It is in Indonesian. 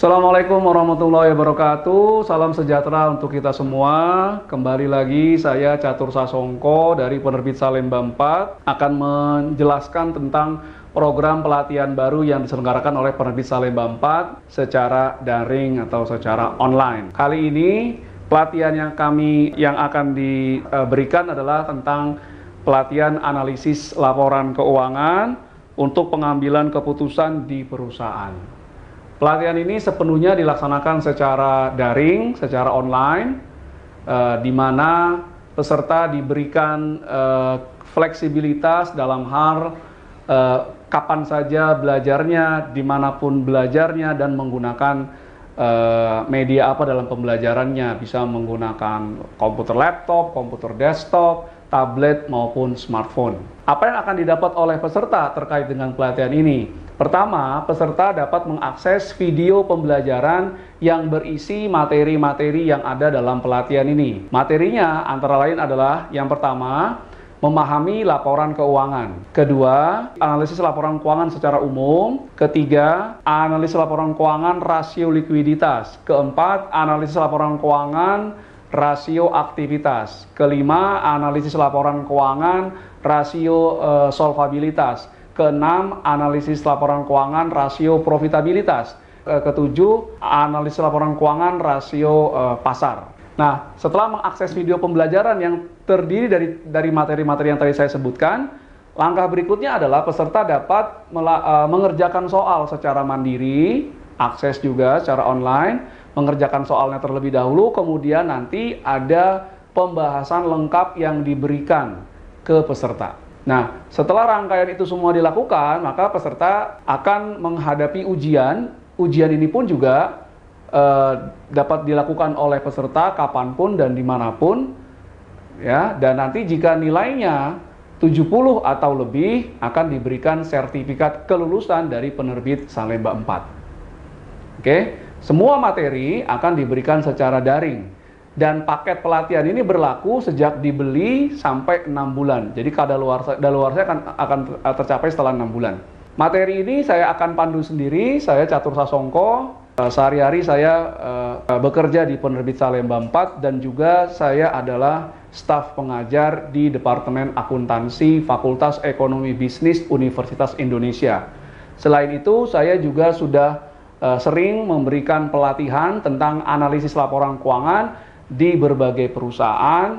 Assalamualaikum warahmatullahi wabarakatuh. Salam sejahtera untuk kita semua. Kembali lagi saya Catur Sasongko dari penerbit Salemba 4 akan menjelaskan tentang program pelatihan baru yang diselenggarakan oleh penerbit Salemba 4 secara daring atau secara online. Kali ini pelatihan yang kami yang akan diberikan adalah tentang pelatihan analisis laporan keuangan untuk pengambilan keputusan di perusahaan. Pelatihan ini sepenuhnya dilaksanakan secara daring, secara online, uh, di mana peserta diberikan uh, fleksibilitas dalam hal uh, kapan saja belajarnya, di mana pun belajarnya, dan menggunakan media apa dalam pembelajarannya. Bisa menggunakan komputer laptop, komputer desktop, tablet, maupun smartphone. Apa yang akan didapat oleh peserta terkait dengan pelatihan ini? Pertama, peserta dapat mengakses video pembelajaran yang berisi materi-materi yang ada dalam pelatihan ini. Materinya antara lain adalah yang pertama, memahami laporan keuangan. Kedua, analisis laporan keuangan secara umum. Ketiga, analisis laporan keuangan rasio likuiditas. Keempat, analisis laporan keuangan rasio aktivitas. Kelima, analisis laporan keuangan rasio e, solvabilitas. Keenam, analisis laporan keuangan rasio profitabilitas. Ketujuh, analisis laporan keuangan rasio uh, pasar. Nah, setelah mengakses video pembelajaran yang terdiri dari dari materi-materi yang tadi saya sebutkan, langkah berikutnya adalah peserta dapat uh, mengerjakan soal secara mandiri, akses juga secara online, mengerjakan soalnya terlebih dahulu, kemudian nanti ada pembahasan lengkap yang diberikan ke peserta. Nah, setelah rangkaian itu semua dilakukan, maka peserta akan menghadapi ujian. Ujian ini pun juga eh, dapat dilakukan oleh peserta kapan pun dan di mana pun. Ya, dan nanti jika nilainya 70 atau lebih akan diberikan sertifikat kelulusan dari penerbit Salemba 4. Oke, semua materi akan diberikan secara daring dan paket pelatihan ini berlaku sejak dibeli sampai enam bulan. Jadi kadaluarsa saya akan akan tercapai setelah enam bulan. Materi ini saya akan pandu sendiri. Saya Catur Sasongko. Eh, sehari-hari saya uh, bekerja di penerbit Salemba 4 dan juga saya adalah staf pengajar di Departemen Akuntansi Fakultas Ekonomi Bisnis Universitas Indonesia. Selain itu, saya juga sudah uh, sering memberikan pelatihan tentang analisis laporan keuangan di berbagai perusahaan